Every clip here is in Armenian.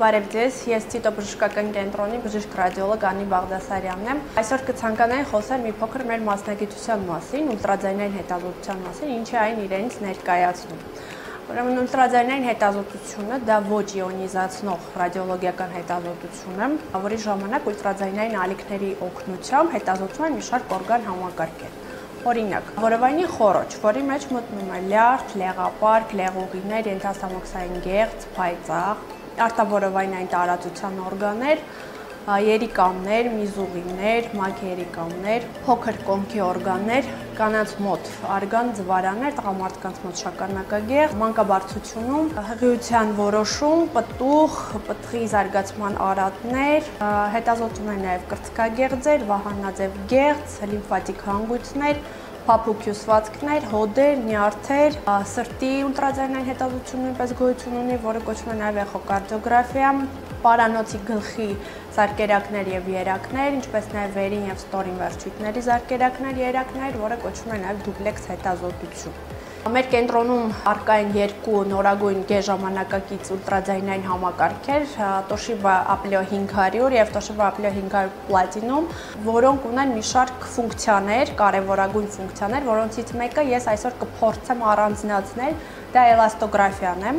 Բարև ձեզ, ես Ցիտոբժշկական կենտրոնի բժիշկ ռադիոլոգ Անի Բաղդասարյանն եմ։ Այսօր կցանկանայի խոսել մի փոքր մեր մասնագիտության մասին, ուլտրաձայնային հետազոտության մասին, ինչ է այն իրենից ներկայացնում։ Ուրեմն ուլտրաձայնային հետազոտությունը դա ոչ իոնիզացնող ռադիոլոգիական հետազոտություն է, որի ժամանակ ուլտրաձայնային ալիքների օգնությամբ հետազոտում են մի շարք օրգան համակարգեր։ Օրինակ, որովայնի խորոչ, որի մեջ մտնում է լյարդ, լեղապարկ, լեղուղիներ, ենթաստամոքսային գեղձ, փայծաղ, արտավորովայնային տարածության օրգաններ, երիկամներ, միզուղիներ, մագերիկամներ, փոքր կոնքի օրգաններ, կանանց մոտ արգան ձվարաններ, տղամարդկանց մոտ շագանակագեղ, մանկաբարձությունում հղիության որոշում, պտուղ, պտղի զարգացման արատներ, հետազոտում են նաև կրծքագեղձեր, վահանաձև գեղձ, լիմֆատիկ հանգույցներ, փափուկ հյուսվածքներ, հոդեր, նյարդեր, սրտի ուլտրաձայնային հետազոտություն նույնպես գոյություն ունի, որը կոչվում է նաև էխոկարդիոգրաֆիա, պարանոցի գլխի զարկերակներ եւ երակներ, ինչպես նաև վերին եւ ստորին վերջույթների զարկերակներ, երակներ, որը կոչվում է նաև դուպլեքս հետազոտություն։ Մեր կենտրոնում արկա են երկու նորագույն գեժամանակակից ուլտրաձայնային համակարգեր, Toshiba Apleo 500 եւ Toshiba Apleo 500 Platinum, որոնք ունեն մի շարք ֆունկցիաներ, կարևորագույն ֆունկցիաներ, որոնցից մեկը ես այսօր կփորձեմ առանձնացնել, դա էլաստոգրաֆիան է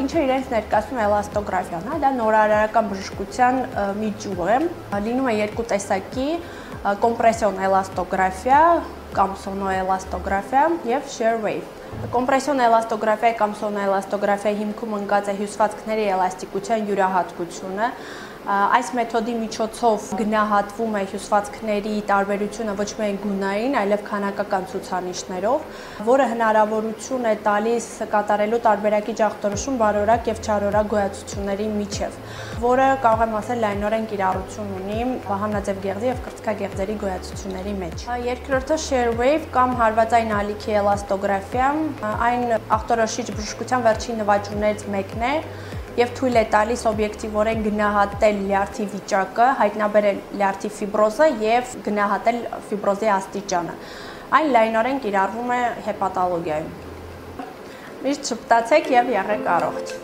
Ինչը իրենց ներկայացնում է էլաստոգրաֆիան, հա, դա նորարարական բժշկության մի ճյուղ է։ Լինում է երկու տեսակի՝ կոմպրեսիոն էլաստոգրաֆիա կամ սոնոէլաստոգրաֆիա եւ shear wave։ Կոմպրեսիոն էլաստոգրաֆիայի կամ սոնոէլաստոգրաֆիայի հիմքում ընկած է հյուսվածքների էլաստիկության յուրահատկությունը, Այս մեթոդի միջոցով գնահատվում է հյուսվածքների տարբերությունը ոչ միայն գունային, այլև քանակական ցուցանիշներով, որը հնարավորություն է տալիս կատարելու տարբերակի ջախտորոշում բարորակ եւ չարորակ գոյացությունների միջև, որը կարող եմ ասել լայնորեն կիրառություն ունի վահանաձև գեղձի եւ կրծքագեղձերի գոյացությունների մեջ։ Երկրորդը share wave կամ հարվածային ալիքի էլաստոգրաֆիա, այն ախտորոշիչ բժշկության վերջին նվաճումներից մեկն է, եւ թույլ է տալիս օբյեկտիվորեն գնահատել լյարդի վիճակը, հայտնաբերել լյարդի ֆիբրոզը եւ գնահատել ֆիբրոզի աստիճանը։ Այն լայնորեն կիրառվում է հեպատոլոգիայում։ Միշտ շփտացեք եւ եղեք առողջ։